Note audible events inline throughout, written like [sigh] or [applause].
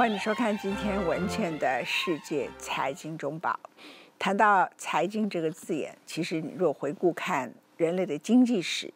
欢迎收看今天文倩的世界财经中报。谈到财经这个字眼，其实你若回顾看人类的经济史，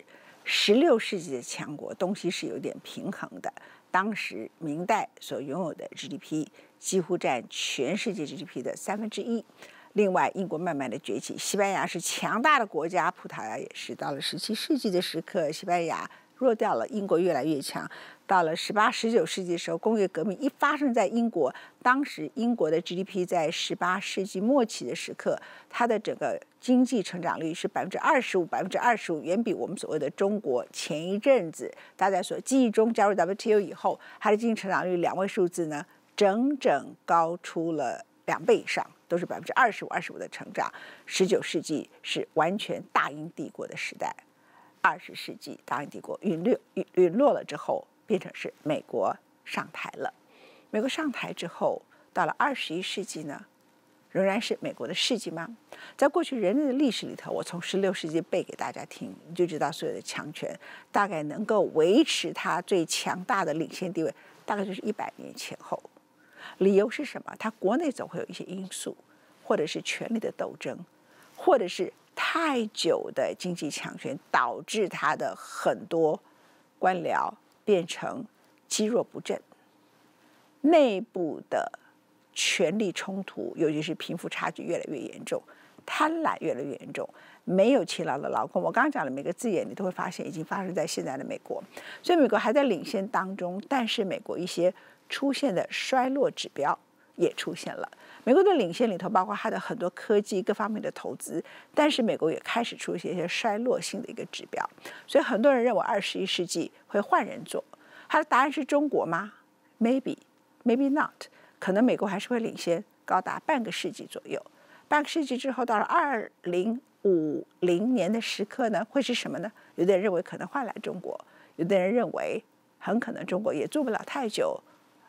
十六世纪的强国东西是有点平衡的。当时明代所拥有的 GDP 几乎占全世界 GDP 的三分之一。另外，英国慢慢的崛起，西班牙是强大的国家，葡萄牙也是。到了十七世纪的时刻，西班牙弱掉了，英国越来越强。到了十八、十九世纪的时候，工业革命一发生在英国，当时英国的 GDP 在十八世纪末期的时刻，它的整个经济成长率是百分之二十五，百分之二十五远比我们所谓的中国前一阵子大家所记忆中加入 WTO 以后，它的经济成长率两位数字呢，整整高出了两倍以上。都是百分之二十五、二十五的成长。十九世纪是完全大英帝国的时代，二十世纪大英帝国陨落、陨陨落了之后，变成是美国上台了。美国上台之后，到了二十一世纪呢，仍然是美国的世纪吗？在过去人类的历史里头，我从十六世纪背给大家听，你就知道所有的强权大概能够维持它最强大的领先地位，大概就是一百年前后。理由是什么？它国内总会有一些因素，或者是权力的斗争，或者是太久的经济强权导致他的很多官僚变成积弱不振，内部的权力冲突，尤其是贫富差距越来越严重，贪婪越来越严重，没有勤劳的劳工。我刚刚讲的每个字眼，你都会发现已经发生在现在的美国，所以美国还在领先当中，但是美国一些。出现的衰落指标也出现了。美国的领先里头包括它的很多科技各方面的投资，但是美国也开始出现一些衰落性的一个指标。所以很多人认为二十一世纪会换人做。他的答案是中国吗？Maybe，Maybe not。可能美国还是会领先高达半个世纪左右。半个世纪之后，到了二零五零年的时刻呢，会是什么呢？有的人认为可能换来中国，有的人认为很可能中国也做不了太久。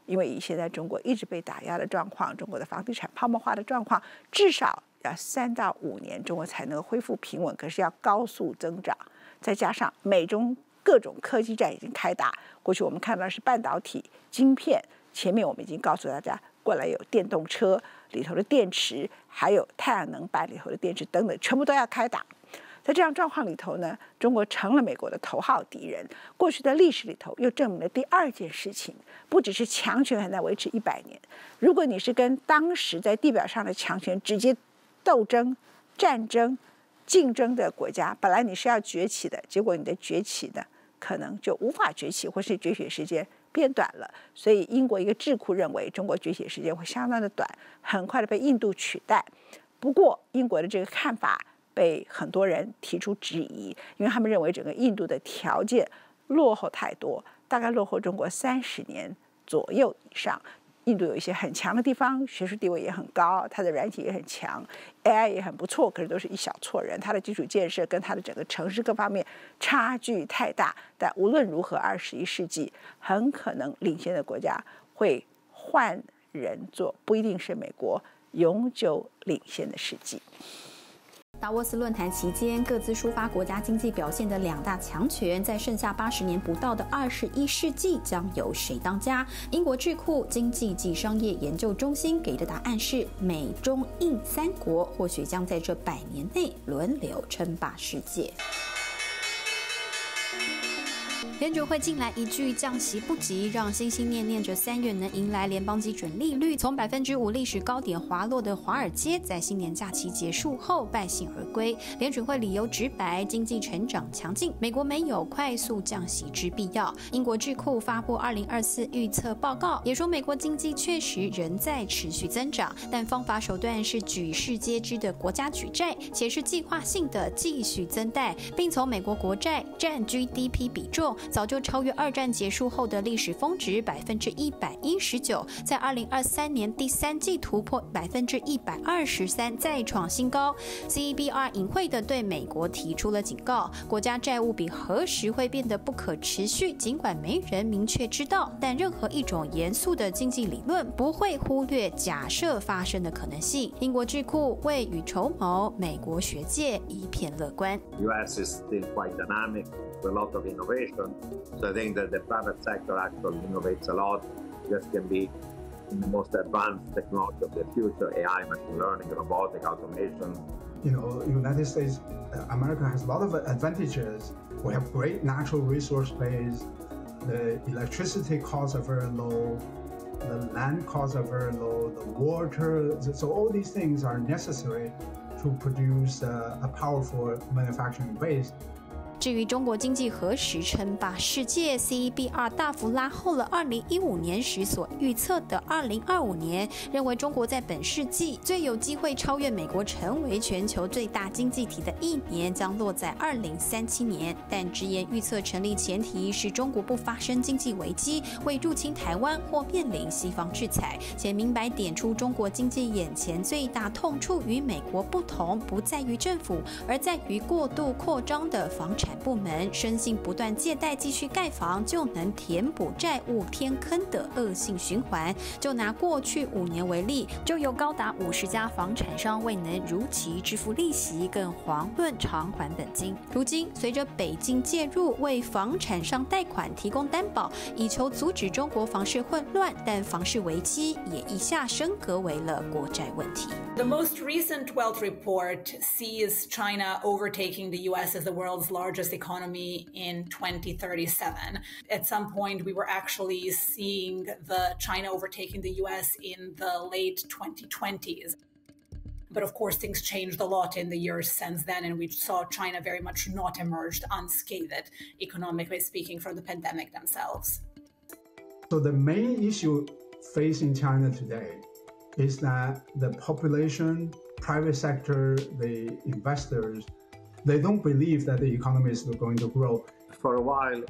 因为以现在中国一直被打压的状况，中国的房地产泡沫化的状况，至少要三到五年，中国才能恢复平稳。可是要高速增长，再加上美中各种科技战已经开打。过去我们看到是半导体晶片，前面我们已经告诉大家，过来有电动车里头的电池，还有太阳能板里头的电池等等，全部都要开打。在这样状况里头呢，中国成了美国的头号敌人。过去的历史里头又证明了第二件事情，不只是强权还能维持一百年。如果你是跟当时在地表上的强权直接斗争、战争、竞争的国家，本来你是要崛起的，结果你的崛起呢，可能就无法崛起，或是崛起时间变短了。所以英国一个智库认为，中国崛起时间会相当的短，很快的被印度取代。不过，英国的这个看法。被很多人提出质疑，因为他们认为整个印度的条件落后太多，大概落后中国三十年左右以上。印度有一些很强的地方，学术地位也很高，它的软体也很强，AI 也很不错，可是都是一小撮人，它的基础建设跟它的整个城市各方面差距太大。但无论如何，二十一世纪很可能领先的国家会换人做，不一定是美国永久领先的世纪。达沃斯论坛期间，各自抒发国家经济表现的两大强权，在剩下八十年不到的二十一世纪，将由谁当家？英国智库经济及商业研究中心给的答案是：美中印三国或许将在这百年内轮流称霸世界。联准会近来一句降息不急，让心心念念着三月能迎来联邦基准利率从百分之五历史高点滑落的华尔街，在新年假期结束后败兴而归。联准会理由直白，经济成长强劲，美国没有快速降息之必要。英国智库发布二零二四预测报告，也说美国经济确实仍在持续增长，但方法手段是举世皆知的国家举债，且是计划性的继续增贷，并从美国国债占 GDP 比重。早就超越二战结束后的历史峰值百分之一百一十九，在二零二三年第三季突破百分之一百二十三，再创新高。CBR 隐晦的对美国提出了警告：国家债务比何时会变得不可持续，尽管没人明确知道，但任何一种严肃的经济理论不会忽略假设发生的可能性。英国智库未雨绸缪，美国学界一片乐观。US is still quite dynamic. with a lot of innovation. So I think that the private sector actually innovates a lot. This can be the most advanced technology of the future AI, machine learning, robotic, automation. You know, United States, uh, America has a lot of advantages. We have great natural resource base. The electricity costs are very low. The land costs are very low. The water, so all these things are necessary to produce uh, a powerful manufacturing base. 至于中国经济何时称霸世界，CEBR 大幅拉后了2015年时所预测的2025年，认为中国在本世纪最有机会超越美国成为全球最大经济体的一年将落在2037年。但直言预测成立前提是中国不发生经济危机，未入侵台湾或面临西方制裁，且明白点出中国经济眼前最大痛处与美国不同，不在于政府，而在于过度扩张的房产。部门深信不断借贷继续盖房就能填补债务天坑的恶性循环。就拿过去五年为例，就有高达五十家房产商未能如期支付利息，更遑论偿还本金。如今，随着北京介入，为房产商贷款提供担保，以求阻止中国房市混乱，但房市危机也一下升格为了国债问题。The most recent wealth report sees China overtaking the U.S. as the world's largest economy in 2037. At some point, we were actually seeing the China overtaking the US in the late 2020s. But of course, things changed a lot in the years since then, and we saw China very much not emerged unscathed, economically speaking, from the pandemic themselves. So, the main issue facing China today is that the population, private sector, the investors they don't believe that the economy is going to grow. For a while,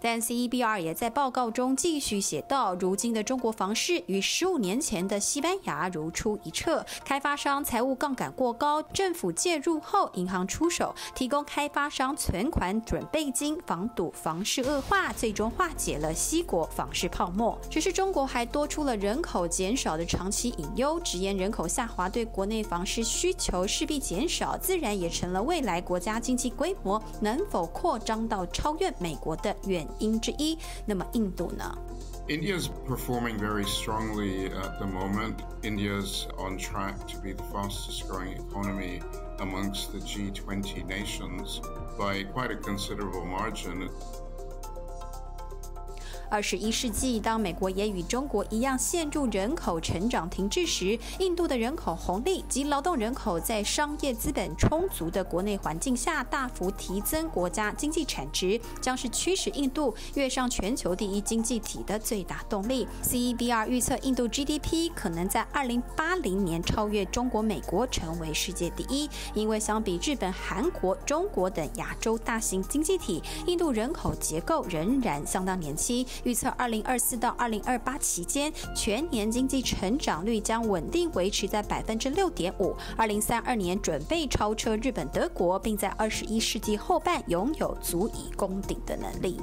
但 CEBR 也在报告中继续写道：，如今的中国房市与十五年前的西班牙如出一辙，开发商财务杠杆过高，政府介入后，银行出手提供开发商存款准备金，防堵房市恶化，最终化解了西国房市泡沫。只是中国还多出了人口减少的长期隐忧，直言人口下滑对国内房市需求势必减少，自然也成了未来国家经济规模能否扩张到超越美国的远。因之一。那么印度呢？India's performing very strongly at the moment. India's on track to be the fastest growing economy amongst the G20 nations by quite a considerable margin. 二十一世纪，当美国也与中国一样陷入人口成长停滞时，印度的人口红利及劳动人口在商业资本充足的国内环境下大幅提增国家经济产值，将是驱使印度跃上全球第一经济体的最大动力。CEBR 预测，印度 GDP 可能在二零八零年超越中国、美国，成为世界第一。因为相比日本、韩国、中国等亚洲大型经济体，印度人口结构仍然相当年轻。预测二零二四到二零二八期间，全年经济成长率将稳定维持在百分之六点五。二零三二年准备超车日本、德国，并在二十一世纪后半拥有足以攻顶的能力。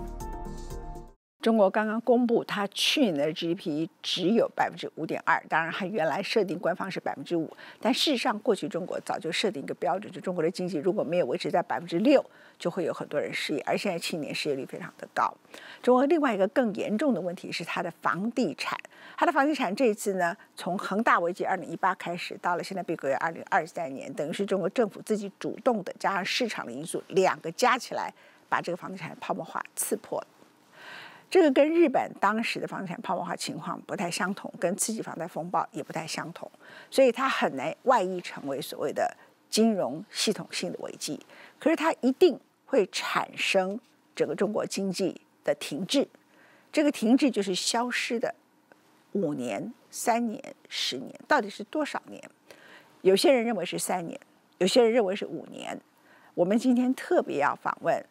中国刚刚公布，它去年的 GDP 只有百分之五点二。当然，它原来设定官方是百分之五，但事实上，过去中国早就设定一个标准，就中国的经济如果没有维持在百分之六，就会有很多人失业。而现在青年失业率非常的高。中国另外一个更严重的问题是它的房地产，它的房地产这一次呢，从恒大危机二零一八开始，到了现在碧桂园二零二三年，等于是中国政府自己主动的，加上市场的因素，两个加起来，把这个房地产泡沫化刺破了。这个跟日本当时的房地产泡沫化情况不太相同，跟刺激房贷风暴也不太相同，所以它很难外溢成为所谓的金融系统性的危机。可是它一定会产生整个中国经济的停滞，这个停滞就是消失的五年、三年、十年，到底是多少年？有些人认为是三年，有些人认为是五年。我们今天特别要访问，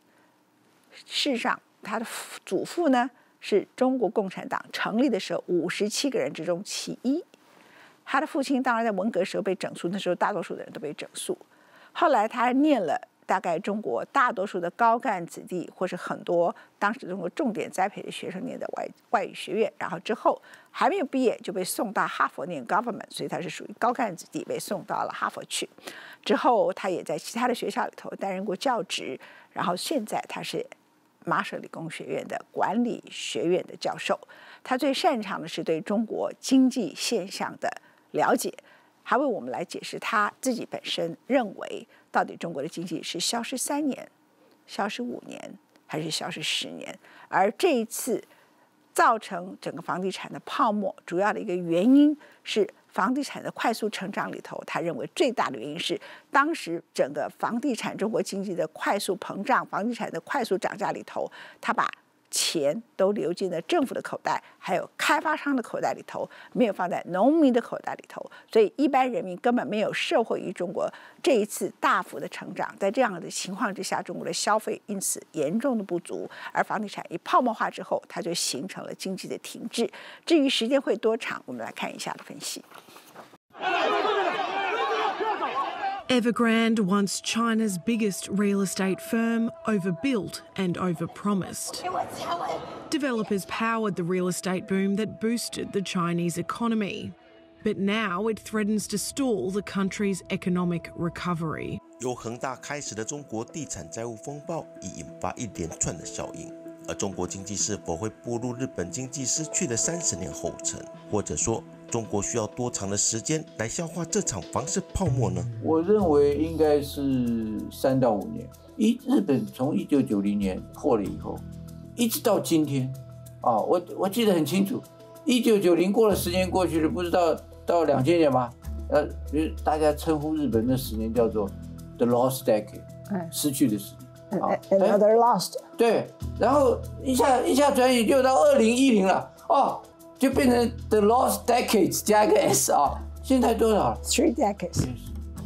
事实上。他的祖父呢，是中国共产党成立的时候五十七个人之中其一。他的父亲当然在文革时候被整肃，那时候大多数的人都被整肃。后来他念了大概中国大多数的高干子弟，或是很多当时中国重点栽培的学生念的外外语学院，然后之后还没有毕业就被送到哈佛念 government，所以他是属于高干子弟，被送到了哈佛去。之后他也在其他的学校里头担任过教职，然后现在他是。麻省理工学院的管理学院的教授，他最擅长的是对中国经济现象的了解，还为我们来解释他自己本身认为，到底中国的经济是消失三年、消失五年，还是消失十年？而这一次造成整个房地产的泡沫，主要的一个原因是。房地产的快速成长里头，他认为最大的原因是当时整个房地产中国经济的快速膨胀，房地产的快速涨价里头，他把。钱都流进了政府的口袋，还有开发商的口袋里头，没有放在农民的口袋里头，所以一般人民根本没有受惠于中国这一次大幅的成长。在这样的情况之下，中国的消费因此严重的不足，而房地产一泡沫化之后，它就形成了经济的停滞。至于时间会多长，我们来看一下的分析。Evergrande, once China's biggest real estate firm, overbuilt and overpromised. Developers powered the real estate boom that boosted the Chinese economy. But now it threatens to stall the country's economic recovery. 由恒大开始的中国地产债务风暴，已引发一连串的效应。而中国经济是否会步入日本经济失去的三十年后尘，或者说 中国需要多长的时间来消化这场房市泡沫呢？我认为应该是三到五年。一日本从一九九零年破了以后，一直到今天，啊，我我记得很清楚，一九九零过了十年过去了，不知道到两千年吗？呃，就是大家称呼日本那十年叫做 the lost decade，失去的十年。啊，another lost。对，然后一下一下转眼就到二零一零了，哦。就变成 the lost decades 加一个 s 啊，现在多少？Three decades，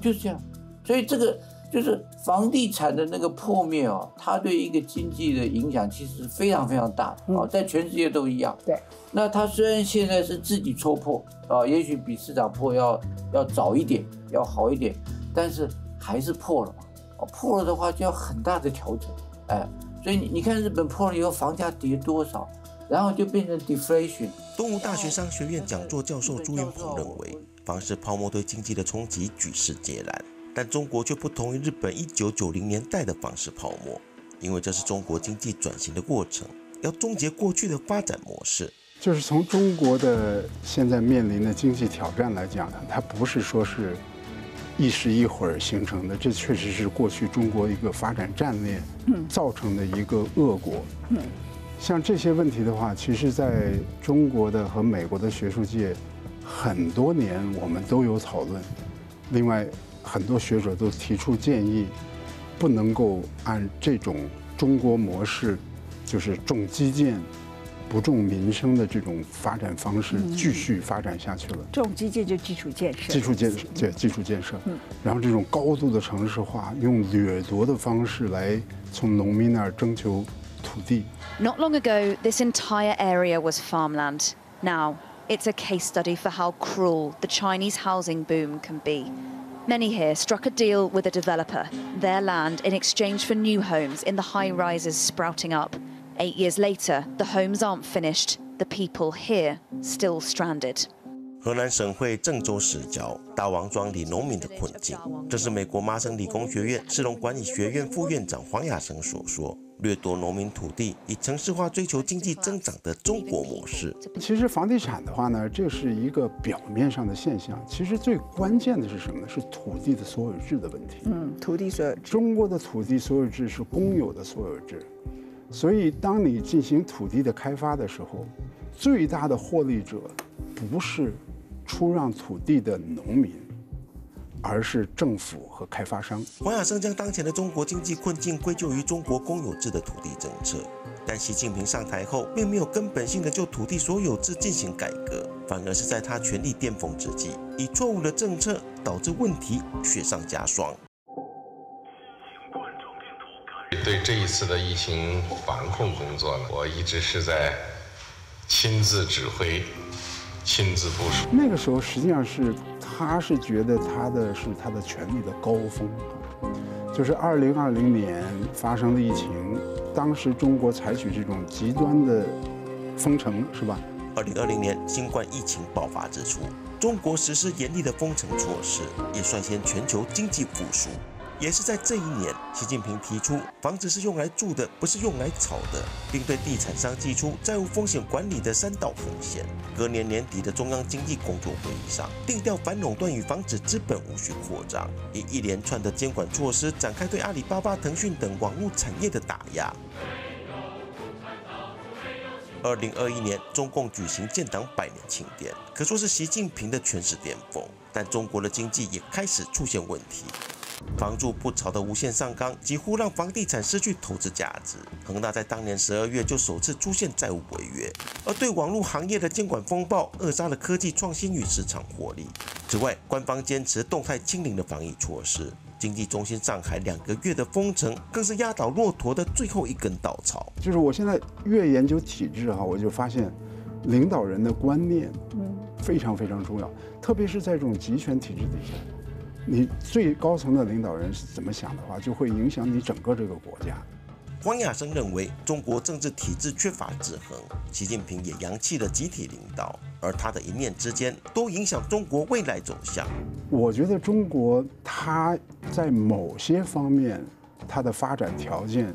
就是这样。所以这个就是房地产的那个破灭哦，它对一个经济的影响其实非常非常大啊，在全世界都一样。对。那它虽然现在是自己戳破啊，也许比市场破要要早一点，要好一点，但是还是破了嘛。哦，破了的话就要很大的调整，哎，所以你你看日本破了以后，房价跌多少？然后就变成 deflation。东吴大学商学院讲座教授朱云鹏认为，房市泡沫对经济的冲击举世皆然，但中国却不同于日本1990年代的房市泡沫，因为这是中国经济转型的过程，要终结过去的发展模式。就是从中国的现在面临的经济挑战来讲呢，它不是说是一时一会儿形成的，这确实是过去中国一个发展战略造成的一个恶果。像这些问题的话，其实在中国的和美国的学术界，很多年我们都有讨论。另外，很多学者都提出建议，不能够按这种中国模式，就是重基建、不重民生的这种发展方式继续发展下去了。重基建就基础建设。基础建设，对基础建设。嗯。然后这种高度的城市化，用掠夺的方式来从农民那儿征求。Not long ago, this entire area was farmland. Now, it's a case study for how cruel the Chinese housing boom can be. Many here struck a deal with a developer, their land in exchange for new homes in the high rises sprouting up. Eight years later, the homes aren't finished, the people here still stranded. 河南省会郑州市郊大王庄里农民的困境，这是美国麻省理工学院市容管理学院副院长黄亚生所说。 掠夺农民土地，以城市化追求经济增长的中国模式。其实房地产的话呢，这是一个表面上的现象。其实最关键的是什么呢？是土地的所有制的问题。嗯，土地所有制。中国的土地所有制是公有的所有制，所以当你进行土地的开发的时候，最大的获利者不是出让土地的农民。而是政府和开发商。黄亚生将当前的中国经济困境归咎于中国公有制的土地政策，但习近平上台后并没有根本性的就土地所有制进行改革，反而是在他权力巅峰之际，以错误的政策导致问题雪上加霜。对这一次的疫情防控工作呢，我一直是在亲自指挥、亲自部署。那个时候实际上是。他是觉得他的是他的权力的高峰，就是二零二零年发生的疫情，当时中国采取这种极端的封城，是吧？二零二零年新冠疫情爆发之初，中国实施严厉的封城措施，也率先全球经济复苏。也是在这一年，习近平提出房子是用来住的，不是用来炒的，并对地产商寄出债务风险管理的三道风险。隔年年底的中央经济工作会议上，定调反垄断与防止资本无序扩张，以一连串的监管措施展开对阿里巴巴、腾讯等网络产业的打压。二零二一年，中共举行建党百年庆典，可说是习近平的权势巅峰。但中国的经济也开始出现问题。房住不炒的无限上纲，几乎让房地产失去投资价值。恒大在当年十二月就首次出现债务违约，而对网络行业的监管风暴扼杀了科技创新与市场活力。此外，官方坚持动态清零的防疫措施，经济中心上海两个月的封城，更是压倒骆驼的最后一根稻草。就是我现在越研究体制哈，我就发现，领导人的观念，嗯，非常非常重要，特别是在这种集权体制底下。你最高层的领导人是怎么想的话，就会影响你整个这个国家。黄亚生认为，中国政治体制缺乏制衡，习近平也扬弃了集体领导，而他的一念之间都影响中国未来走向。我觉得中国它在某些方面，它的发展条件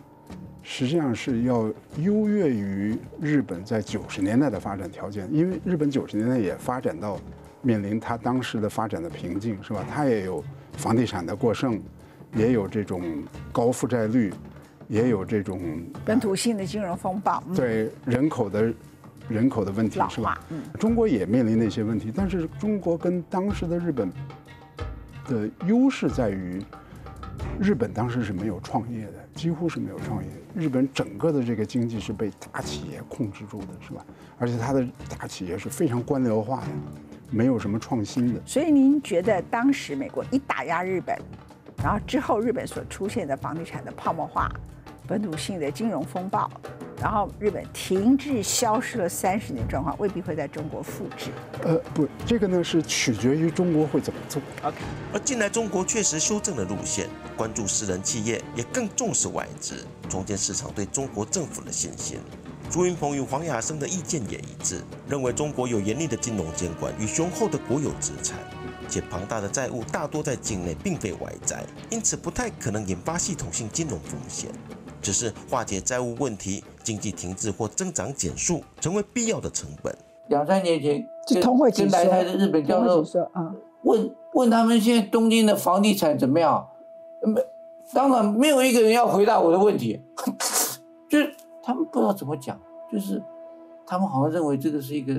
实际上是要优越于日本在九十年代的发展条件，因为日本九十年代也发展到。面临它当时的发展的瓶颈，是吧？它也有房地产的过剩，也有这种高负债率，也有这种本土性的金融风暴，对人口的人口的问题，是吧？嗯，中国也面临那些问题，但是中国跟当时的日本的优势在于，日本当时是没有创业的，几乎是没有创业。日本整个的这个经济是被大企业控制住的，是吧？而且它的大企业是非常官僚化的。没有什么创新的，所以您觉得当时美国一打压日本，然后之后日本所出现的房地产的泡沫化、本土性的金融风暴，然后日本停滞消失了三十年状况，未必会在中国复制。呃，不，这个呢是取决于中国会怎么做。OK，而近来中国确实修正了路线，关注私人企业，也更重视外资，重建市场对中国政府的信心。朱云鹏与黄雅生的意见也一致，认为中国有严厉的金融监管与雄厚的国有资产，且庞大的债务大多在境内，并非外债，因此不太可能引发系统性金融风险。只是化解债务问题，经济停滞或增长减速成为必要的成本。两三年前，跟来台的日本教授啊，问问他们现在东京的房地产怎么样？没，当然没有一个人要回答我的问题，就。他们不知道怎么讲，就是他们好像认为这个是一个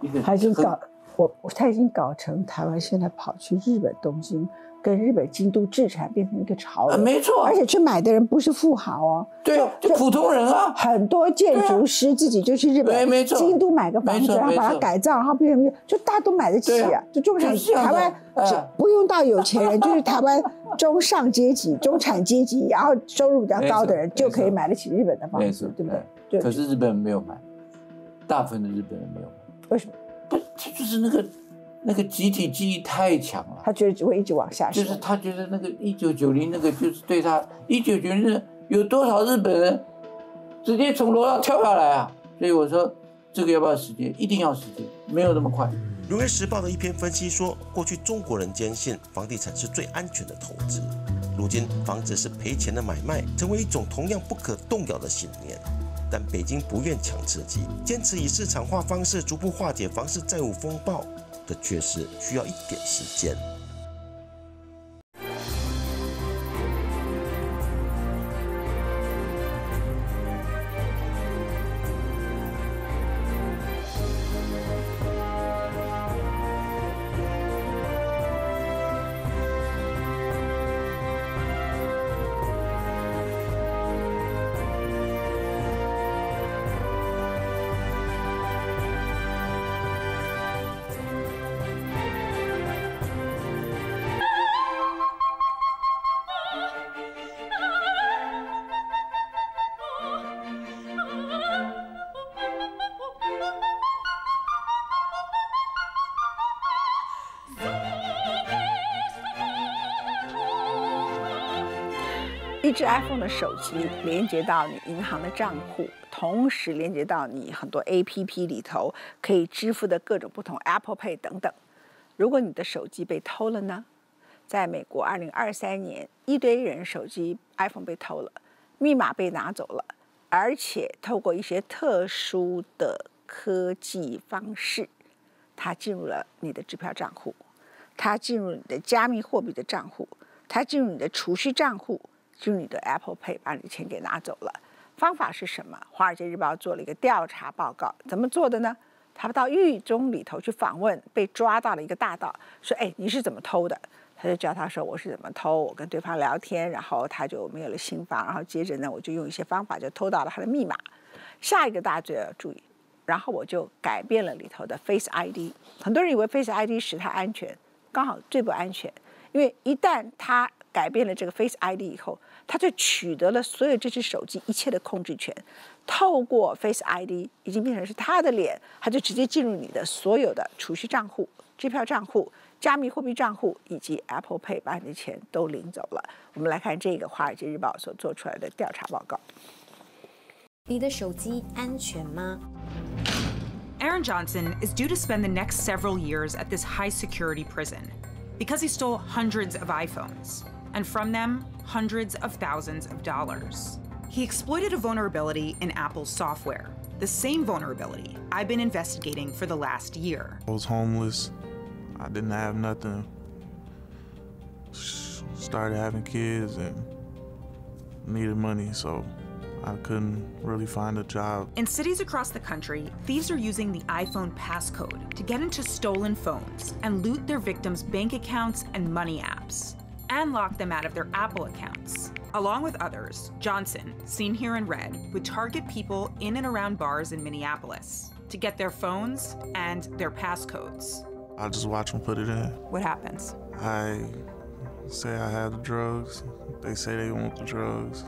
一个。他已经搞我，他已经搞成台湾现在跑去日本东京，跟日本京都制产变成一个潮流。没错，而且去买的人不是富豪哦，对，就普通人啊。很多建筑师自己就去日本京都买个房子，然后把它改造，然后变成就大家都买得起啊，就中产台湾不用到有钱人，就是台湾。中上阶级、中产阶级，然后收入比较高的人就可以买得起日本的房子，对不对？可是日本人没有买，大部分的日本人没有买。为什么？不，他就是那个那个集体记忆太强了。他觉得只会一直往下。就是他觉得那个一九九零那个就是对他一九九零有多少日本人直接从楼上跳下来啊？所以我说这个要不要时间？一定要时间，没有那么快。《纽约时报》的一篇分析说，过去中国人坚信房地产是最安全的投资，如今房子是赔钱的买卖，成为一种同样不可动摇的信念。但北京不愿抢刺激，坚持以市场化方式逐步化解房市债务风暴，这确实需要一点时间。一只 iPhone 的手机连接到你银行的账户，同时连接到你很多 APP 里头可以支付的各种不同 Apple Pay 等等。如果你的手机被偷了呢？在美国二零二三年，一堆人手机 iPhone 被偷了，密码被拿走了，而且透过一些特殊的科技方式，它进入了你的支票账户，它进入你的加密货币的账户，它进入你的储蓄账户，就你的 Apple Pay，把你的钱给拿走了。方法是什么？《华尔街日报》做了一个调查报告，怎么做的呢？他到狱中里头去访问被抓到了一个大盗，说：“哎，你是怎么偷的？”他就教他说：“我是怎么偷？我跟对方聊天，然后他就没有了心房，然后接着呢，我就用一些方法就偷到了他的密码。下一个大罪要注意，然后我就改变了里头的 Face ID。很多人以为 Face ID 使他安全，刚好最不安全，因为一旦他改变了这个 Face ID 以后，他就取得了所有这只手机一切的控制权。”透过 Face ID 已经变成是他的脸，他就直接进入你的所有的储蓄账户、支票账户、加密货币账户以及 Apple Pay，把你的钱都领走了。我们来看这个《华尔街日报》所做出来的调查报告。你的手机安全吗？Aaron Johnson is due to spend the next several years at this high security prison because he stole hundreds of iPhones and from them hundreds of thousands of dollars. He exploited a vulnerability in Apple's software, the same vulnerability I've been investigating for the last year. I was homeless. I didn't have nothing. Started having kids and needed money, so I couldn't really find a job. In cities across the country, thieves are using the iPhone passcode to get into stolen phones and loot their victims' bank accounts and money apps and lock them out of their Apple accounts. Along with others, Johnson, seen here in red, would target people in and around bars in Minneapolis to get their phones and their passcodes. I just watch them put it in. What happens? I say I have the drugs. They say they want the drugs.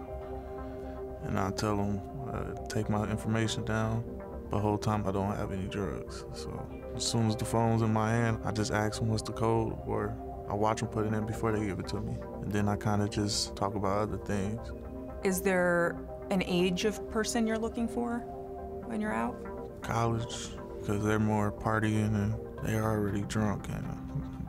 And I tell them, uh, take my information down. The whole time I don't have any drugs. So as soon as the phone's in my hand, I just ask them what's the code or I watch them put it in before they give it to me. And then I kind of just talk about other things. Is there an age of person you're looking for when you're out? College, because they're more partying and they're already drunk and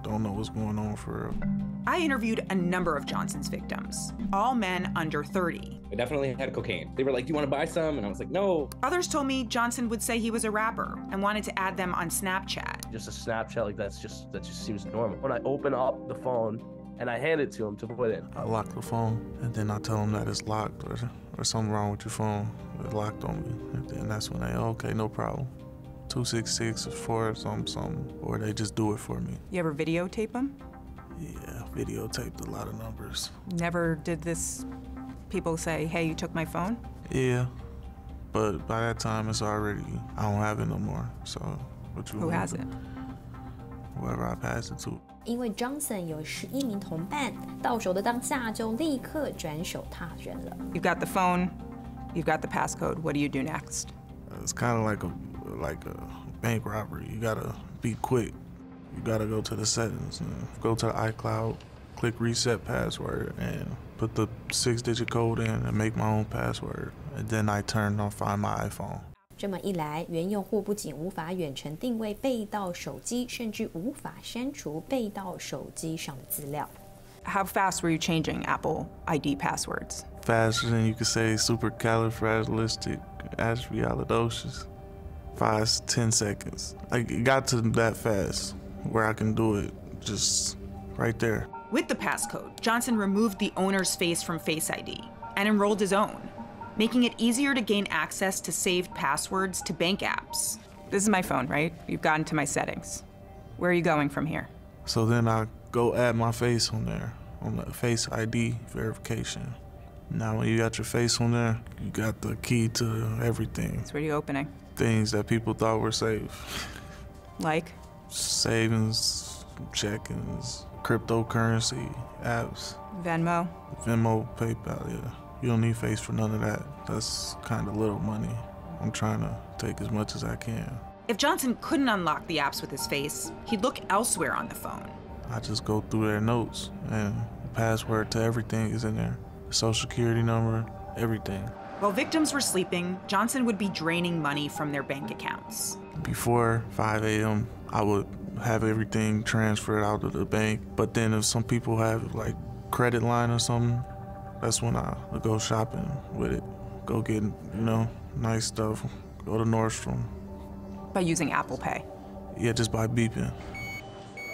don't know what's going on for real. I interviewed a number of Johnson's victims, all men under 30. I definitely had cocaine. They were like, Do you want to buy some? And I was like, No. Others told me Johnson would say he was a rapper and wanted to add them on Snapchat. Just a Snapchat, like that's just, that just seems normal. When I open up the phone and I hand it to him to put in, I lock the phone and then I tell him that it's locked or, or something wrong with your phone. It's locked on me. And then that's when they, okay, no problem. 266 or 4 or something, something, or they just do it for me. You ever videotape them? Yeah, videotaped a lot of numbers. Never did this people say, hey, you took my phone? Yeah. But by that time, it's already, I don't have it no more. So, what you Who has it? Whoever I pass it to. 因为 Johnson 有十一名同伴，到手的当下就立刻转手他人了。You've got the phone, you've got the passcode. What do you do next? It's kind of like a like a bank robbery. You gotta be quick. You gotta go to the settings and go to the iCloud, click reset password, and put the six-digit code in and make my own password. And then I turn on Find My iPhone. 这么一来，原用户不仅无法远程定位被盗手机，甚至无法删除被盗手机上的资料。How fast were you changing Apple ID passwords? Faster than you could say supercalifragilisticexpialidocious. Five, ten seconds. Like it got to that fast where I can do it just right there. With the passcode, Johnson removed the owner's face from Face ID and enrolled his own, making it easier to gain access to saved passwords to bank apps. This is my phone, right? You've gotten to my settings. Where are you going from here? So then I go add my face on there, on the Face ID verification. Now, when you got your face on there, you got the key to everything. So, what are you opening? Things that people thought were safe. Like? Savings, checkings, cryptocurrency apps. Venmo? Venmo, PayPal, yeah. You don't need face for none of that. That's kind of little money. I'm trying to take as much as I can. If Johnson couldn't unlock the apps with his face, he'd look elsewhere on the phone. I just go through their notes, and the password to everything is in there the social security number, everything. While victims were sleeping, Johnson would be draining money from their bank accounts. Before 5 a.m., I would have everything transferred out of the bank. But then if some people have like credit line or something, that's when I would go shopping with it. Go get, you know, nice stuff. Go to Nordstrom. By using Apple Pay? Yeah, just by beeping.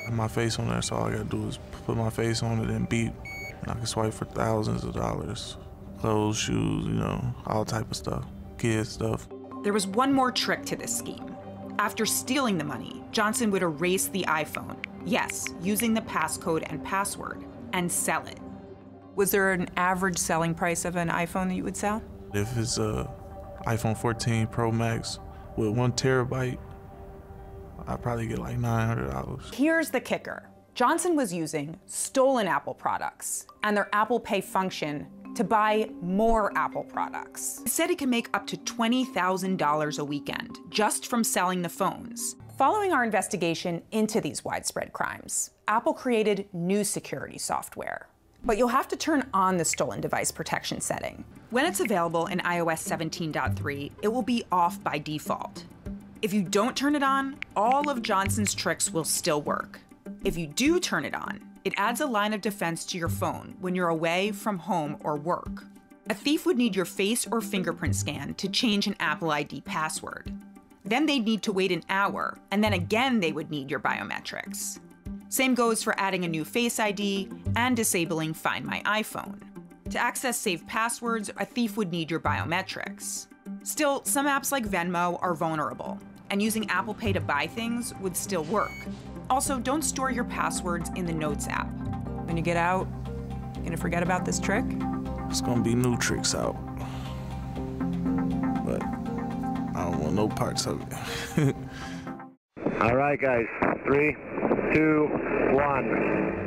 And my face on there, so all I gotta do is put my face on it and beep. And I can swipe for thousands of dollars. Clothes, shoes, you know, all type of stuff. Kids stuff. There was one more trick to this scheme. After stealing the money, Johnson would erase the iPhone. Yes, using the passcode and password, and sell it. Was there an average selling price of an iPhone that you would sell? If it's a iPhone 14 Pro Max with one terabyte, I'd probably get like $900. Here's the kicker Johnson was using stolen Apple products and their Apple Pay function to buy more Apple products. He said he could make up to $20,000 a weekend just from selling the phones. Following our investigation into these widespread crimes, Apple created new security software. But you'll have to turn on the stolen device protection setting. When it's available in iOS 17.3, it will be off by default. If you don't turn it on, all of Johnson's tricks will still work. If you do turn it on, it adds a line of defense to your phone when you're away from home or work. A thief would need your face or fingerprint scan to change an Apple ID password. Then they'd need to wait an hour, and then again they would need your biometrics. Same goes for adding a new Face ID and disabling Find My iPhone. To access saved passwords, a thief would need your biometrics. Still, some apps like Venmo are vulnerable, and using Apple Pay to buy things would still work. Also, don't store your passwords in the Notes app. When you get out, you gonna forget about this trick? It's gonna be new tricks out. But I don't want no parts of it. [laughs] All right, guys. Three, two, one.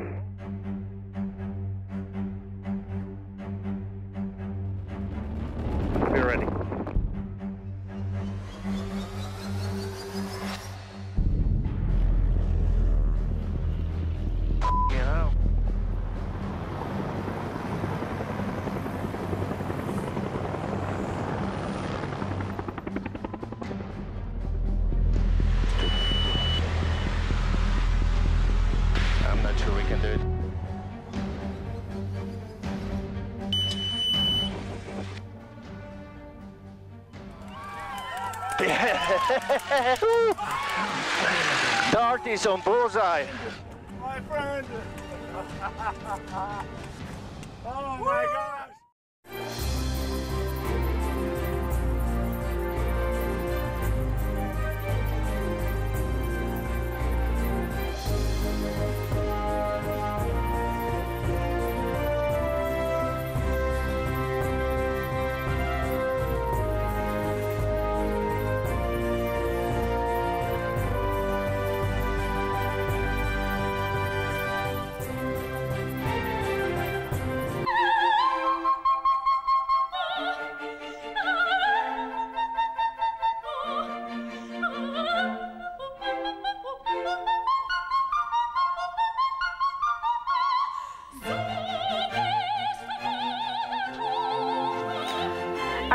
50s on bullseye. My friend. [laughs]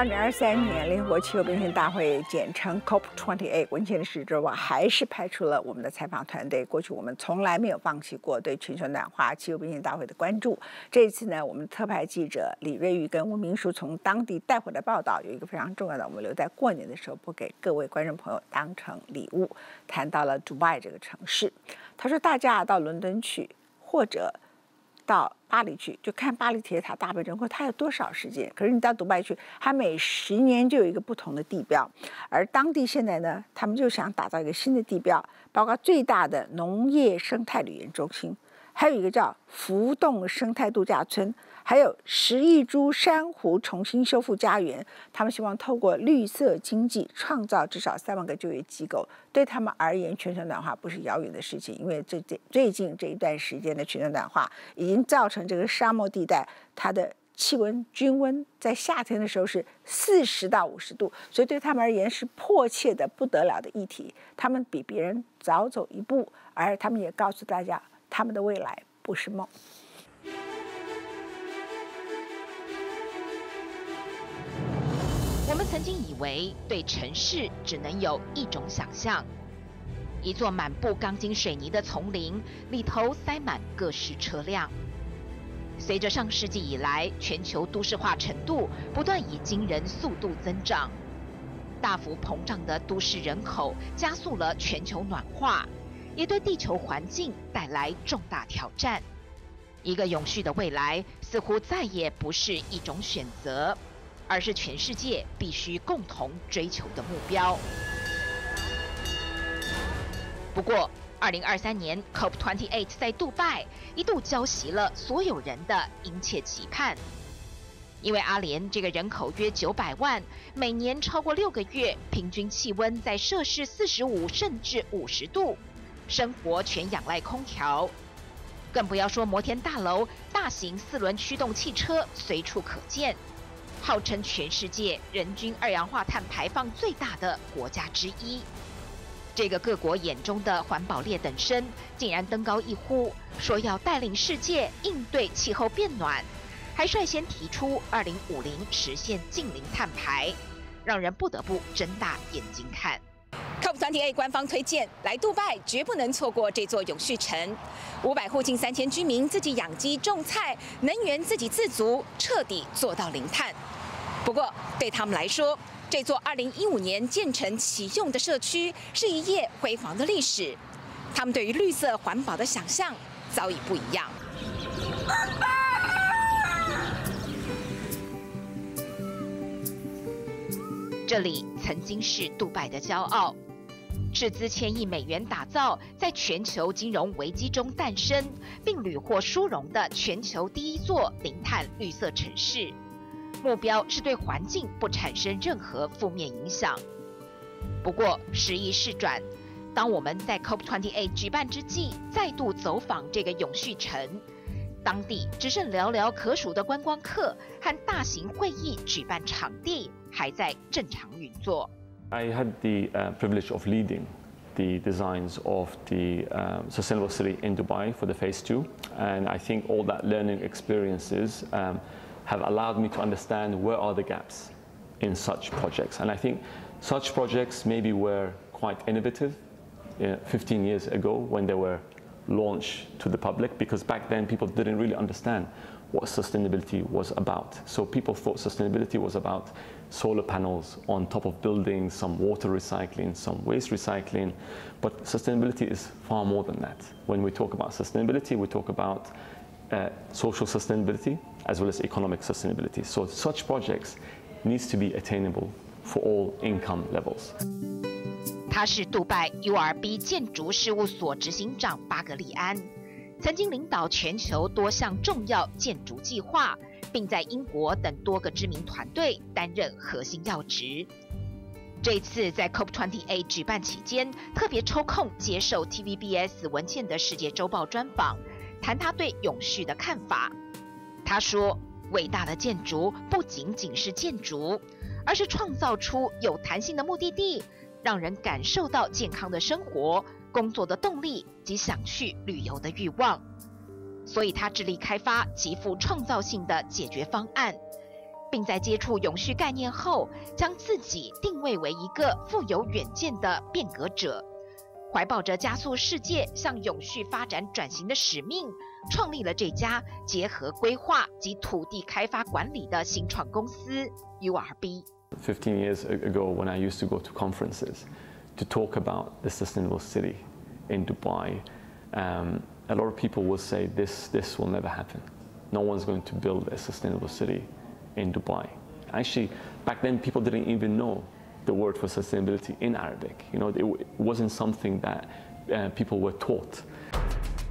二零二三年联合国气候变迁大会，简称 COP28，文件的是之我还是派出了我们的采访团队。过去我们从来没有放弃过对全球暖化、气候变迁大会的关注。这一次呢，我们特派记者李瑞玉跟吴明书从当地带回来报道，有一个非常重要的，我们留在过年的时候播给各位观众朋友当成礼物。谈到了 Dubai 这个城市，他说大家到伦敦去，或者到巴黎去，就看巴黎铁塔大笨钟，或它有多少时间。可是你到迪拜去，它每十年就有一个不同的地标，而当地现在呢，他们就想打造一个新的地标，包括最大的农业生态旅游中心，还有一个叫浮动生态度假村，还有十亿株珊瑚重新修复家园。他们希望透过绿色经济创造至少三万个就业机构。对他们而言，全球暖化不是遥远的事情，因为最近最近这一段时间的全球暖化已经造成这个沙漠地带它的气温均温在夏天的时候是四十到五十度，所以对他们而言是迫切的不得了的议题。他们比别人早走一步，而他们也告诉大家，他们的未来不是梦。我们曾经以为对城市只能有一种想象：一座满布钢筋水泥的丛林，里头塞满各式车辆。随着上世纪以来全球都市化程度不断以惊人速度增长，大幅膨胀的都市人口加速了全球暖化，也对地球环境带来重大挑战。一个永续的未来似乎再也不是一种选择，而是全世界必须共同追求的目标。不过，二零二三年 COP28 在杜拜一度浇熄了所有人的殷切期盼，因为阿联这个人口约九百万，每年超过六个月，平均气温在摄氏四十五甚至五十度，生活全仰赖空调，更不要说摩天大楼、大型四轮驱动汽车随处可见，号称全世界人均二氧化碳排放最大的国家之一。这个各国眼中的环保劣等生，竟然登高一呼，说要带领世界应对气候变暖，还率先提出二零五零实现净零碳排，让人不得不睁大眼睛看。COP28 官方推荐来杜拜，绝不能错过这座永续城。五百户近三千居民自己养鸡种菜，能源自给自足，彻底做到零碳。不过对他们来说，这座2015年建成启用的社区是一页辉煌的历史，他们对于绿色环保的想象早已不一样。这里曾经是杜拜的骄傲，斥资千亿美元打造，在全球金融危机中诞生并屡获殊荣的全球第一座零碳绿色城市。目标是对环境不产生任何负面影响。不过时移世转，当我们在 COP28 举办之际再度走访这个永续城，当地只剩寥寥可数的观光客和大型会议举办场地还在正常运作。I had the privilege of leading the designs of the sustainable city in Dubai for the phase two, and I think all that learning experiences. have allowed me to understand where are the gaps in such projects. And I think such projects maybe were quite innovative you know, 15 years ago when they were launched to the public because back then people didn't really understand what sustainability was about. So people thought sustainability was about solar panels on top of buildings, some water recycling, some waste recycling. But sustainability is far more than that. When we talk about sustainability, we talk about uh, social sustainability as well as economic sustainability. So such projects needs to be attainable for all income levels. 他是杜拜 URB 建筑事务所执行长巴格利安，曾经领导全球多项重要建筑计划， 并在英国等多个知名团队担任核心要职。这次在 COP28 举办期间，特别抽空接受 TVBS 文茜的世界周报专访。谈他对永续的看法。他说：“伟大的建筑不仅仅是建筑，而是创造出有弹性的目的地，让人感受到健康的生活、工作的动力及想去旅游的欲望。所以，他致力开发极富创造性的解决方案，并在接触永续概念后，将自己定位为一个富有远见的变革者。”怀抱着加速世界向永续发展转型的使命，创立了这家结合规划及土地开发管理的新创公司 URB。Fifteen years ago, when I used to go to conferences to talk about the sustainable city in Dubai, um, a lot of people would say this this will never happen. No one's going to build a sustainable city in Dubai. Actually, back then people didn't even know the word for sustainability in Arabic. You know, it wasn't something that uh, people were taught.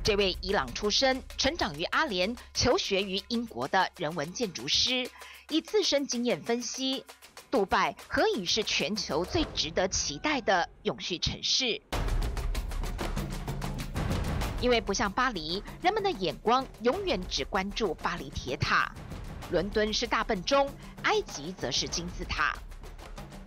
这位伊朗出生、成长于阿联、求学于英国的人文建筑师，以自身经验分析，杜拜何以是全球最值得期待的永续城市？ 因为不像巴黎，人们的眼光永远只关注巴黎铁塔；伦敦是大笨钟，埃及则是金字塔。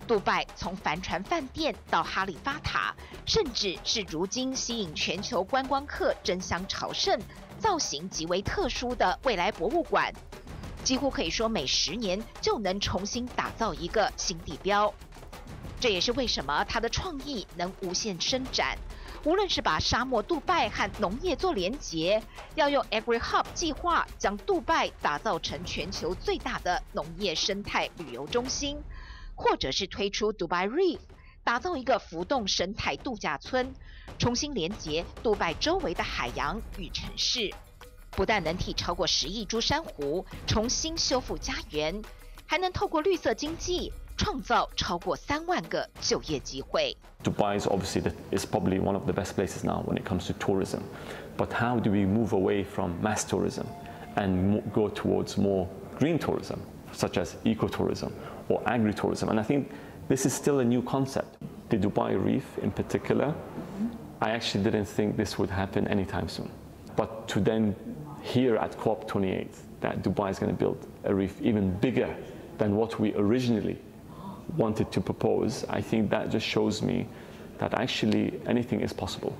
杜拜从帆船饭店到哈利法塔，甚至是如今吸引全球观光客争相朝圣、造型极为特殊的未来博物馆，几乎可以说每十年就能重新打造一个新地标。这也是为什么它的创意能无限伸展。无论是把沙漠杜拜和农业做连结，要用 Agri Hub 计划将杜拜打造成全球最大的农业生态旅游中心，或者是推出 Dubai Reef，打造一个浮动生态度假村，重新连接杜拜周围的海洋与城市，不但能替超过十亿株珊瑚重新修复家园，还能透过绿色经济。创造超过三万个就业机会。Dubai is obviously the, is probably one of the best places now when it comes to tourism, but how do we move away from mass tourism and go towards more green tourism, such as ecotourism or agri-tourism? And I think this is still a new concept. The Dubai Reef, in particular, I actually didn't think this would happen anytime soon. But to then hear at COP28 that Dubai is going to build a reef even bigger than what we originally wanted to propose, I think that just shows me that actually anything is possible.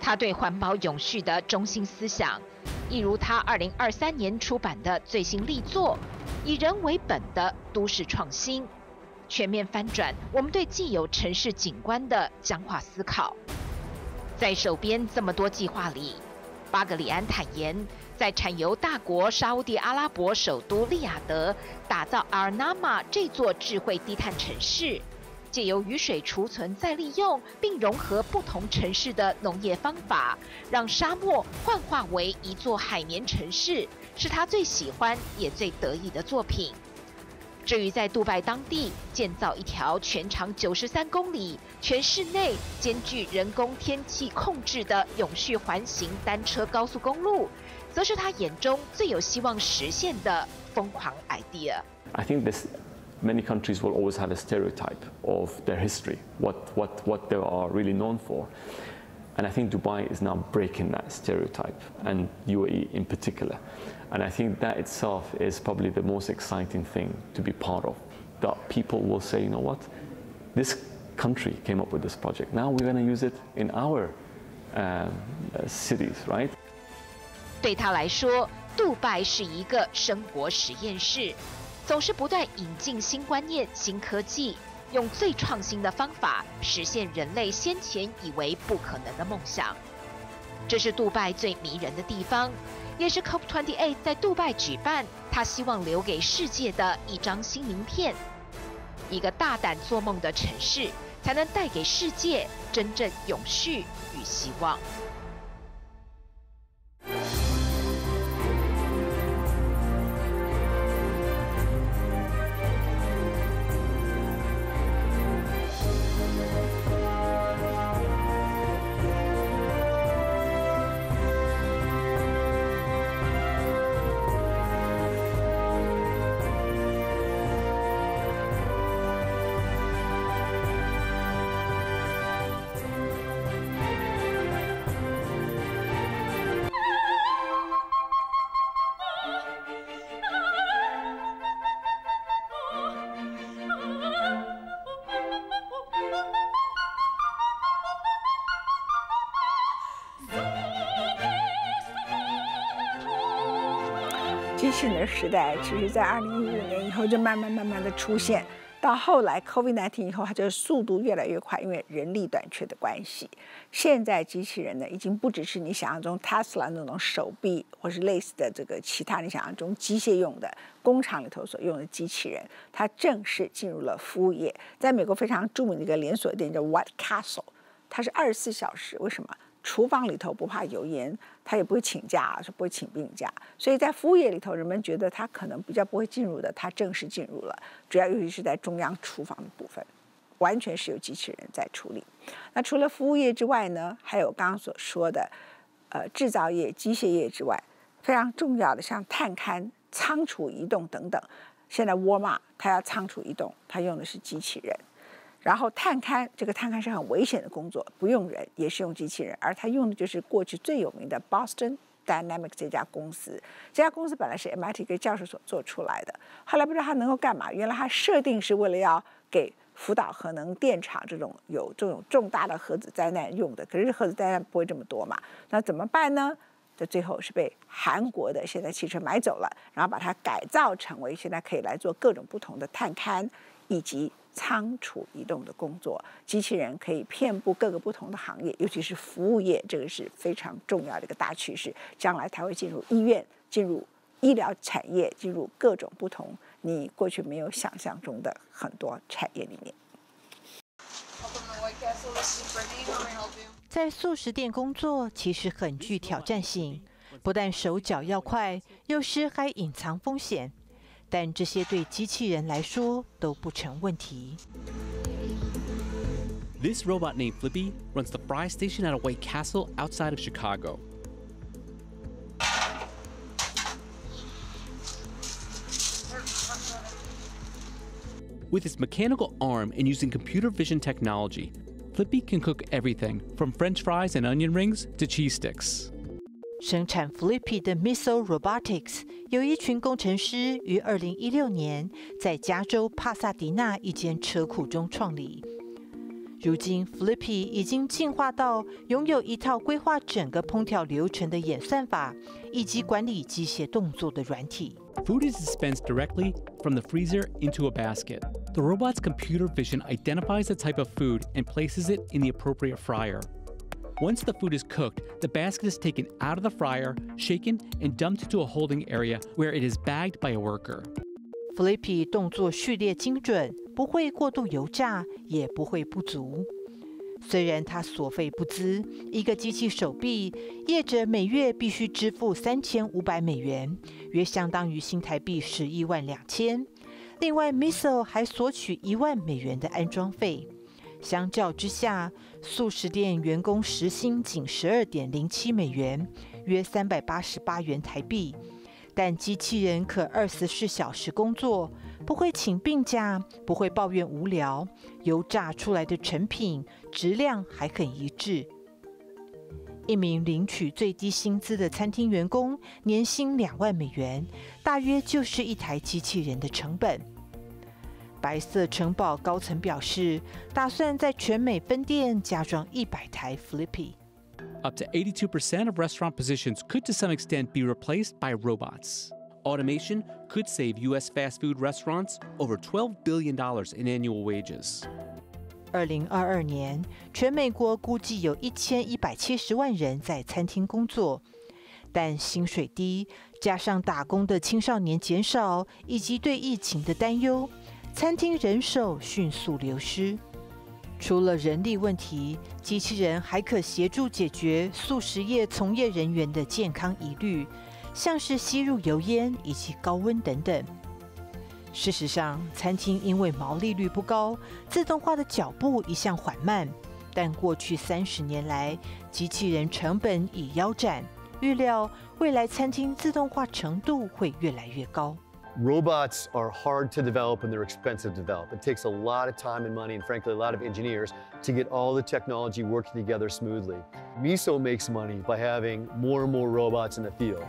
他对环保永续的中心思想，一如他二零二三年出版的最新力作《以人为本的都市创新》，全面翻转我们对既有城市景观的僵化思考。在手边这么多计划里，巴格里安坦言。在产油大国沙地阿拉伯首都利雅得打造阿尔纳玛这座智慧低碳城市，借由雨水储存再利用，并融合不同城市的农业方法，让沙漠幻化为一座海绵城市，是他最喜欢也最得意的作品。至于在杜拜当地建造一条全长九十三公里、全室内兼具人工天气控制的永续环形单车高速公路。则是他眼中最有希望实现的疯狂 idea。I think this many countries will always have a stereotype of their history, what what what they are really known for. And I think Dubai is now breaking that stereotype, and UAE in particular. And I think that itself is probably the most exciting thing to be part of. That people will say, you know what, this country came up with this project. Now we're going to use it in our um, uh, cities, right? 对他来说，杜拜是一个生活实验室，总是不断引进新观念、新科技，用最创新的方法实现人类先前以为不可能的梦想。这是杜拜最迷人的地方，也是 COP28 在杜拜举办，他希望留给世界的一张新名片。一个大胆做梦的城市，才能带给世界真正永续与希望。时代，其实在二零一五年以后就慢慢慢慢的出现，到后来 COVID-19 以后，它就速度越来越快，因为人力短缺的关系。现在机器人呢，已经不只是你想象中 Tesla 那种手臂，或是类似的这个其他你想象中机械用的工厂里头所用的机器人，它正式进入了服务业。在美国非常著名的一个连锁店叫 White Castle，它是二十四小时，为什么？厨房里头不怕油烟，他也不会请假，是不会请病假。所以在服务业里头，人们觉得他可能比较不会进入的，他正式进入了。主要尤其是在中央厨房的部分，完全是由机器人在处理。那除了服务业之外呢，还有刚刚所说的，呃，制造业、机械业之外，非常重要的像探勘、仓储移动等等。现在沃尔玛它要仓储移动，它用的是机器人。然后探勘，这个探勘是很危险的工作，不用人，也是用机器人。而他用的就是过去最有名的 Boston Dynamics 这家公司。这家公司本来是 MIT 一个教授所做出来的，后来不知道它能够干嘛。原来它设定是为了要给福岛核能电厂这种有这种重大的核子灾难用的。可是核子灾难不会这么多嘛？那怎么办呢？这最后是被韩国的现代汽车买走了，然后把它改造成为现在可以来做各种不同的探勘以及仓储移动的工作。机器人可以遍布各个不同的行业，尤其是服务业，这个是非常重要的一个大趋势。将来它会进入医院、进入医疗产业、进入各种不同你过去没有想象中的很多产业里面。在素食店工作其实很具挑战性，不但手脚要快，有时还隐藏风险。但这些对机器人来说都不成问题。This robot named Flippy runs the fry station at a White Castle outside of Chicago. With its mechanical arm and using computer vision technology, Flippy can cook everything from french fries and onion rings to cheese sticks. 生产 Flippy 的 Missile Robotics 有一群工程师于2016年在加州帕萨迪纳一间车库中创立。如今，Flippy 已经进化到拥有一套规划整个烹调流程的演算法，以及管理机械动作的软体。Food is dispensed directly from the freezer into a basket. The robot's computer vision identifies the type of food and places it in the appropriate fryer. Once the food is cooked, the basket is taken out of the fryer, shaken, and dumped into a holding area where it is bagged by a worker. Flippy 动作序列精准，不会过度油炸，也不会不足。虽然它所费不赀，一个机器手臂，业者每月必须支付三千五百美元，约相当于新台币十一万两千。另外，Missile 还索取一万美元的安装费。 相较之下，素食店员工时薪仅十二点零七美元，约三百八十八元台币。但机器人可二十四小时工作，不会请病假，不会抱怨无聊，油炸出来的成品质量还很一致。一名领取最低薪资的餐厅员工，年薪两万美元，大约就是一台机器人的成本。白色城堡高层表示，打算在全美分店加装一百台 Flippy。Up to 82% of restaurant positions could to some extent be replaced by robots. Automation could save U.S. fast food restaurants over $12 billion in annual wages. 二零二二年，全美国估计有一千一百七十万人在餐厅工作，但薪水低，加上打工的青少年减少，以及对疫情的担忧，餐厅人手迅速流失。除了人力问题，机器人还可协助解决素食业从业人员的健康疑虑，像是吸入油烟以及高温等等。事实上，餐厅因为毛利率不高，自动化的脚步一向缓慢。但过去三十年来，机器人成本已腰斩，预料未来餐厅自动化程度会越来越高。Robots are hard to develop and they're expensive to develop. It takes a lot of time and money and frankly a lot of engineers to get all the technology working together smoothly. Miso makes money by having more and more robots in the field.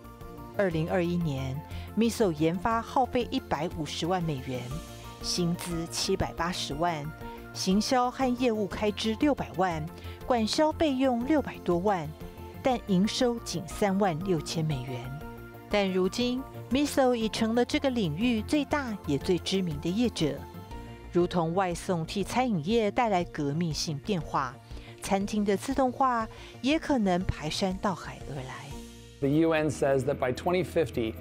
二零二一年，Miso 研发耗费一百五十万美元，薪资七百八十万，行销和业务开支六百万，管销费用六百多万，但营收仅三万六千美元。但如今 ，Miso 已成了这个领域最大也最知名的业者，如同外送替餐饮业带来革命性变化，餐厅的自动化也可能排山倒海而来。The UN says that by 2050,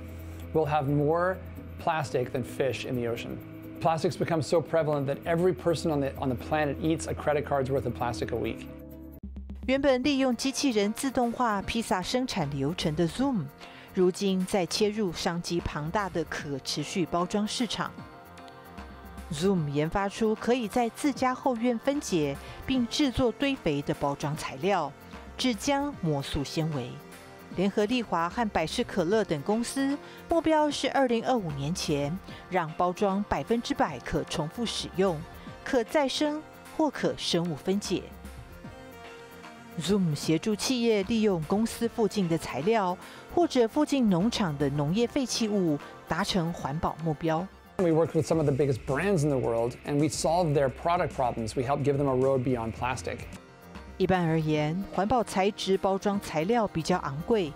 we'll have more plastic than fish in the ocean. Plastics become so prevalent that every person on the on the planet eats a credit card's worth of plastic a week. 原本利用机器人自动化披萨生产流程的 Zoom。如今在切入商机庞大的可持续包装市场，Zoom 研发出可以在自家后院分解并制作堆肥的包装材料——纸浆膜塑纤维。联合利华和百事可乐等公司目标是二零二五年前让包装百分之百可重复使用、可再生或可生物分解。Zoom 协助企业利用公司附近的材料。或者附近农场的农业废弃物，达成环保目标。We worked with some of the biggest brands in the world, and we solved their product problems. We helped give them a road beyond plastic. 一般而言，环保材质包装材料比较昂贵，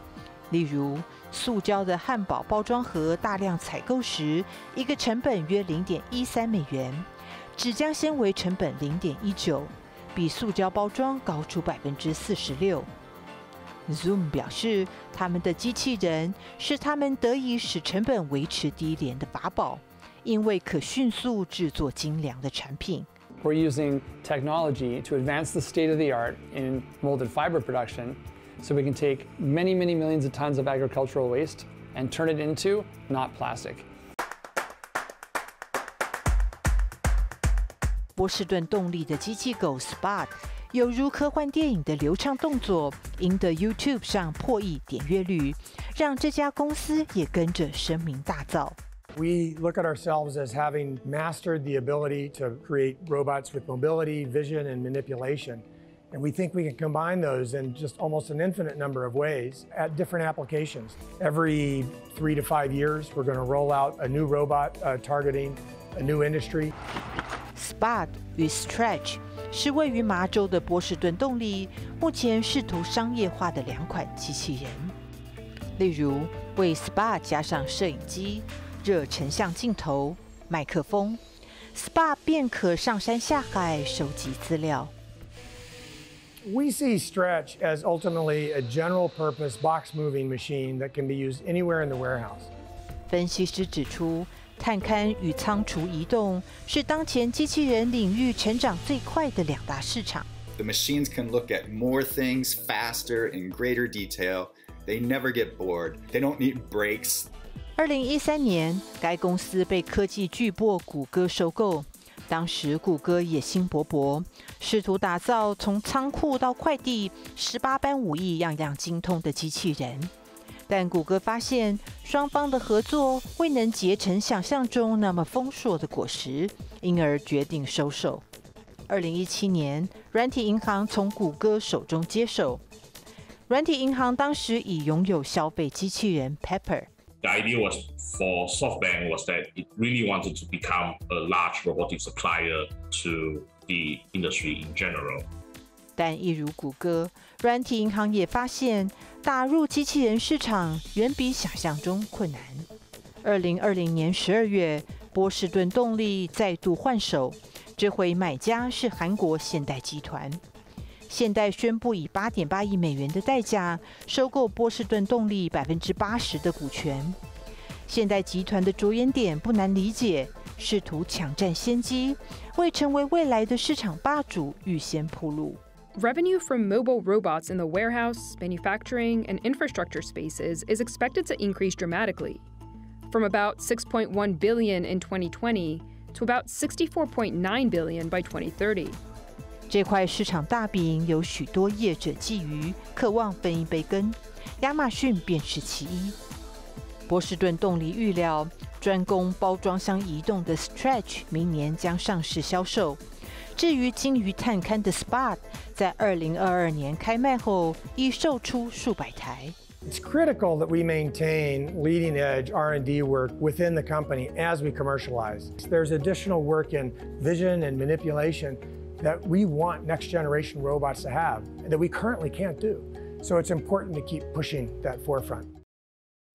例如，塑胶的汉堡包装盒大量采购时，一个成本约零点一三美元；纸浆纤维成本零点一九，比塑胶包装高出百分之四十六。Zoom 表示，他们的机器人是他们得以使成本维持低廉的法宝，因为可迅速制作精良的产品。We're using technology to advance the state of the art in molded fiber production so we can take many, many millions of tons of agricultural waste and turn it into not plastic. 波士顿动力的机器狗 Spot 有如科幻电影的流畅动作，赢得 YouTube 上破亿点阅率，让这家公司也跟着声名大噪。We look at ourselves as having mastered the ability to create robots with mobility, vision, and manipulation. And we think we can combine those in just almost an infinite number of ways at different applications. Every three to five years, we're going to roll out a new robot uh, targeting a new industry. Spot 与 Stretch 是位于麻州的波士顿动力目前试图商业化的两款机器人。例如，为 Spot 加上摄影机、热成像镜头、麦克风，Spot 便可上山下海收集资料。We see Stretch as ultimately a general purpose box moving machine that can be used anywhere in the warehouse. 分析师指出，探勘与仓储移动是当前机器人领域成长最快的两大市场。The machines can look at more things faster in greater detail. They never get bored. They don't need breaks. 二零一三年，该公司被科技巨擘谷歌收购。当时谷歌野心勃勃，试图打造从仓库到快递十八般武艺、样样精通的机器人。但谷歌发现双方的合作未能结成想象中那么丰硕的果实，因而决定收手。二零一七年，软体银行从谷歌手中接手。软体银行当时已拥有消费机器人 Pepper。The idea was for SoftBank was that it really wanted to become a large robotic supplier to the industry in general. 但一如谷歌，软体银行也发现打入机器人市场远比想象中困难。二零二零年十二月，波士顿动力再度换手，这回买家是韩国现代集团。现代宣布以八点八亿美元的代价收购波士顿动力百分之八十的股权。现代集团的着眼点不难理解，试图抢占先机，为成为未来的市场霸主预先铺路。Revenue from mobile robots in the warehouse, manufacturing, and infrastructure spaces is expected to increase dramatically, from about 6.1 billion in 2020 to about 64.9 billion by 2030. 这块市场大饼有许多业者觊觎，渴望分一杯羹。亚马逊便是其一。波士顿动力预料，专攻包装箱移动的 Stretch 明年将上市销售。 至于精于探勘的 Spot，在二零二二年开卖后已售出数百台。 It's critical that we maintain leading edge R&D work within the company as we commercialize. There's additional work in vision and manipulation that we want next generation robots to have that we currently can't do. So it's important to keep pushing that forefront.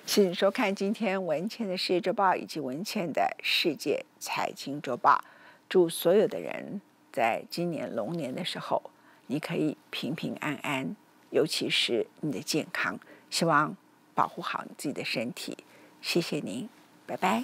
请收看今天文倩的世界周报以及文倩的世界财经周报。祝所有的人 在今年龙年的时候，你可以平平安安，尤其是你的健康。希望保护好你自己的身体。谢谢您，拜拜。